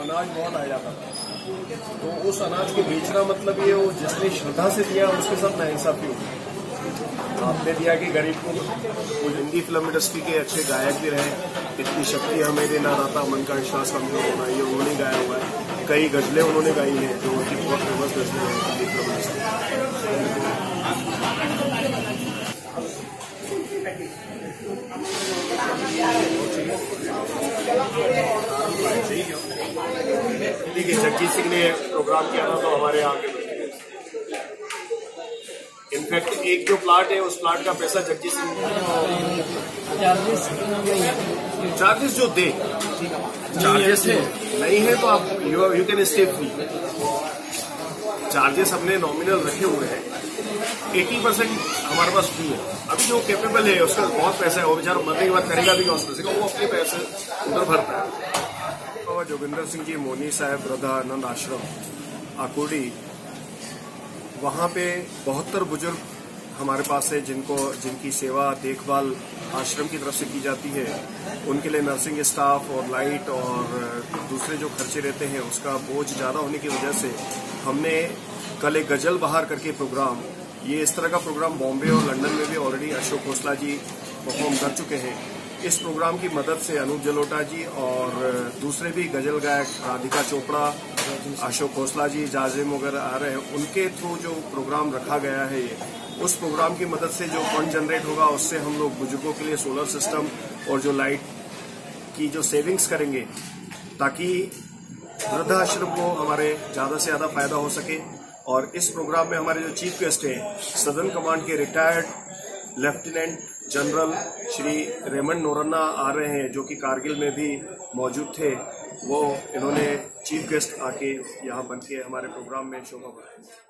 अनाज बहुत आ जाता था? तो उस अनाज को बेचना मतलब ये वो जिसने श्रद्धा से दिया, उसके साथ नाइंसाफी होगी आपने दिया कि गरीब को वो हिंदी फ़िल्म इंडस्ट्री के अच्छे गायक भी रहे, इतनी शक्ति हमें देना रहता मन का विश्वास कमज़ोर होना ये उन्होंने गाया हुआ है। कई गजलें उन्होंने गाई हैं जो उनकी बहुत फ़ेमस गजलें हैं हिंदी फ़िल्म इंडस्ट्री देखिए जगजीत सिंह ने प्रोग्राम किया था तो हमारे यहाँ के इनफैक्ट एक जो प्लाट है उस प्लाट का पैसा जगजीत सिंह चार्जेस जो दे चार्जेस है। नहीं है तो आप you you can stay free charges हमने नॉमिनल रखे हुए हैं। 80 परसेंट हमारे पास फ्री है। अभी जो कैपेबल है, उसका बहुत पैसा है। वो बेचारा मरने के बाद करेगा भी हॉस्पिटल से? वो अपने पैसे उधर भरता है। बाबा जोगिंदर सिंह जी, मोनी साहब वृद्धानंद आश्रम आकुड़ी वहाँ पे बहत्तर बुज़ुर्ग हमारे पास है, जिनको, जिनकी सेवा, देखभाल आश्रम की तरफ़ से की जाती है। उनके लिए नर्सिंग स्टाफ और लाइट और दूसरे जो खर्चे रहते हैं, उसका बोझ ज़्यादा होने की वजह से हमने कल एक गज़ल बहार करके प्रोग्राम, ये इस तरह का प्रोग्राम बॉम्बे और लंदन में भी ऑलरेडी अशोक खोसला जी परफॉर्म कर चुके हैं। इस प्रोग्राम की मदद से अनूप जलोटा जी और दूसरे भी गज़ल गायक राधिका चोपड़ा, अशोक खोसला जी, जाजिम वगैरह आ रहे हैं, उनके थ्रू जो प्रोग्राम रखा गया है ये, उस प्रोग्राम की मदद से जो फंड जनरेट होगा, उससे हम लोग बुज़ुर्गों के लिए सोलर सिस्टम और जो लाइट की जो सेविंग्स करेंगे, ताकि वृद्धाश्रम को हमारे ज़्यादा से ज़्यादा फ़ायदा हो सके और इस प्रोग्राम में हमारे जो चीफ गेस्ट हैं सदर्न कमांड के retired lieutenant general Shri Raymond Noronha आ रहे हैं, जो कि कारगिल में भी मौजूद थे, वो इन्होंने चीफ गेस्ट आके यहाँ बन के हमारे प्रोग्राम में शोभा बढ़ाई।